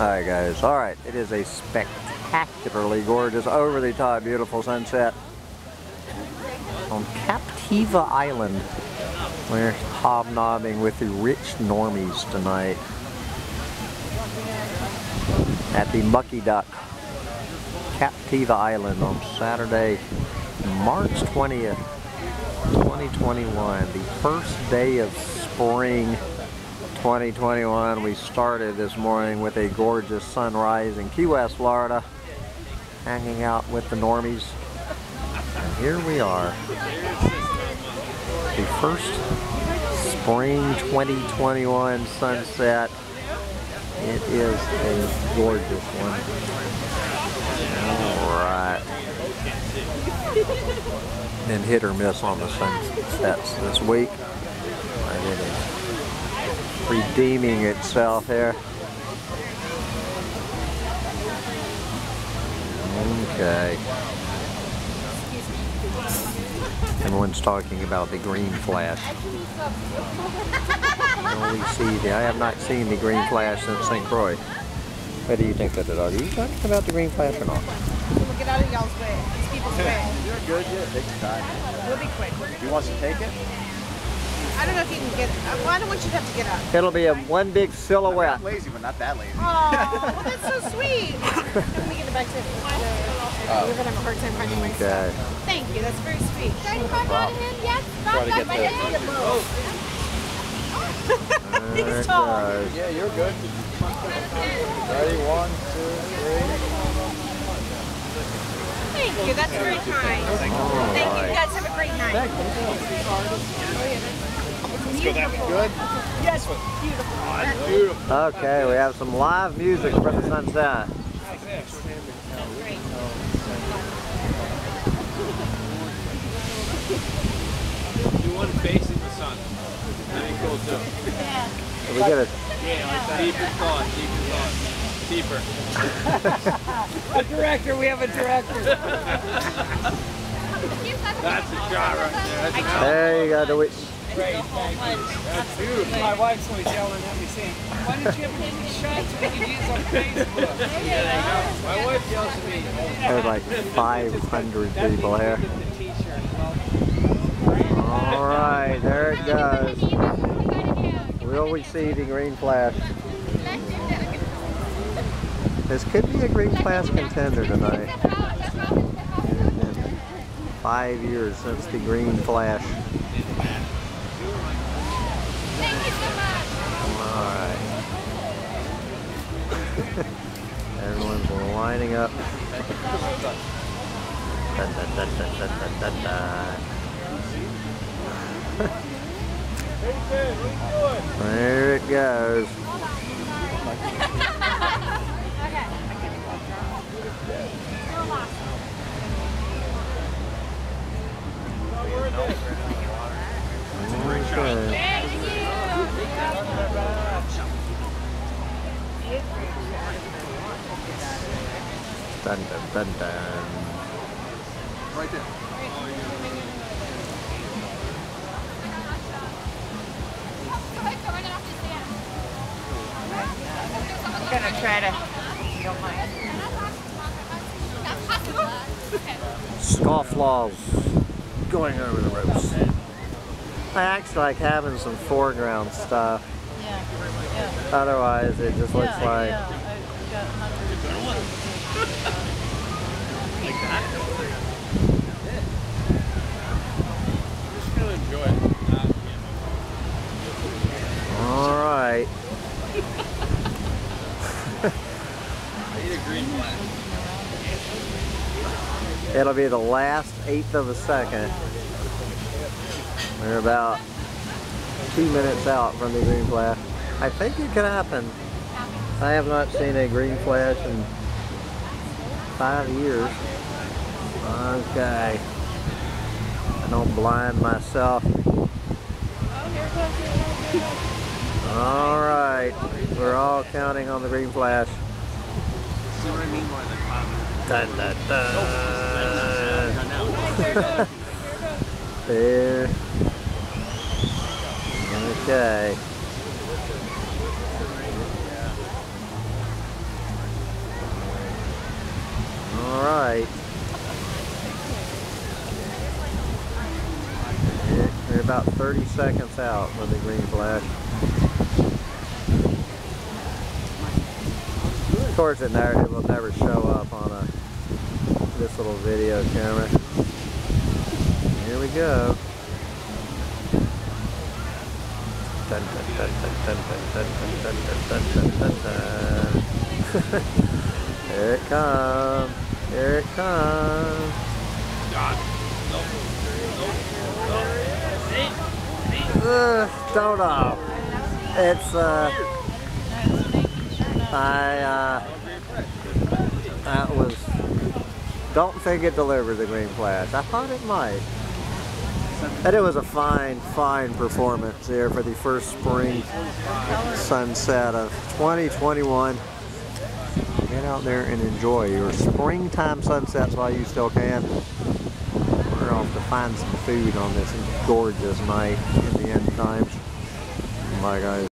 Alright guys, alright, it is a spectacularly gorgeous, over the top, beautiful sunset on Captiva Island. We're hobnobbing with the rich normies tonight at the Mucky Duck, Captiva Island on Saturday, March 20th, 2021, the first day of spring 2021. We started this morning with a gorgeous sunrise in Key West, Florida, hanging out with the normies. And here we are. The first spring 2021 sunset. It is a gorgeous one. Alright. Been hit or miss on the sunsets this week. But it is redeeming itself here. Okay. Everyone's talking about the green flash. Only see the, I have not seen the green flash since St. Croix. What do you think of it? Are you talking about the green flash or not? We'll get out of y'all's way. It's people's way. You're good, yeah. Take your time. We'll be quick. You want to take it? I don't know if you can get. Uh, well, I don't want you to have to get up. It'll be a one big silhouette. I'm lazy, but not that lazy. Oh, well, that's so sweet. Let me get it back to. Uh, We're gonna have a hard time finding my Okay. stuff. Thank you. That's very sweet. Can you pop out of him? Yes, Try pop to back get by the- the There He's tall. goes. Yeah, you're good. Ready? One, two, three. Thank you. That's very kind. Thank you. You guys have a great night. Beautiful. Good? Yes, beautiful. Beautiful. Okay, we have some live music from the sunset. Do one facing the sun. That'd be cool too. We get a Yeah, like that. Deep in thought, deep in thought. Deeper. a director, we have a director. That's a shot right there. That's an out. there you go. The wi- Great, thank you. That's beautiful. My wife's always yelling at me saying, why don't you ever give me shots we can use on Facebook? Yeah, there you go. My wife yells at me. There There's like 500 people here. Get the t-shirt. All right, there it goes. Will we see the green flash? This could be a green flash contender tonight. Five years since the green flash. Up. Da, da, da. There it goes. Okay. Dun dun dun dun. Right there. I'm gonna try to. if you Don't mind. Scofflaws going over the ropes. I actually like having some foreground stuff. Yeah, yeah. Otherwise, it just looks yeah, like yeah. I've got hundreds. Just gonna enjoy it. Not, all right. I need a green flash. It'll be the last eighth of a second. We're about two minutes out from the green flash. I think it could happen. I have not seen a green flash in five years. Okay. I don't blind myself. All right. We're all counting on the green flash. Dun, dun, dun. there. Okay. All right. They're about 30 seconds out when the green flash. records it there, it will never show up on a this little video camera. Here we go. Here it comes. Here it comes. Uh, don't off. It's uh I uh that was don't think it delivered the green flash. I thought it might. And it was a fine, fine performance here for the first spring sunset of 2021. Get out there and enjoy your springtime sunsets while you still can. We're off to find some food on this gorgeous night in the end times. Bye guys.